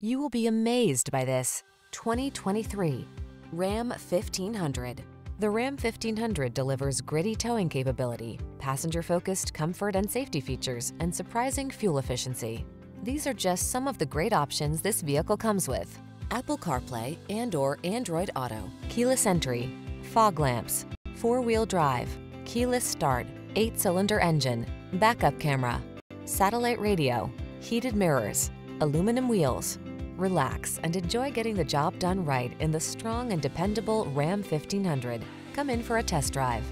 You will be amazed by this 2023 Ram 1500. The Ram 1500 delivers gritty towing capability, passenger-focused comfort and safety features, and surprising fuel efficiency. These are just some of the great options this vehicle comes with. Apple CarPlay and or Android Auto, keyless entry, fog lamps, four-wheel drive, keyless start, eight-cylinder engine, backup camera, satellite radio, heated mirrors, aluminum wheels. Relax and enjoy getting the job done right in the strong and dependable Ram 1500. Come in for a test drive.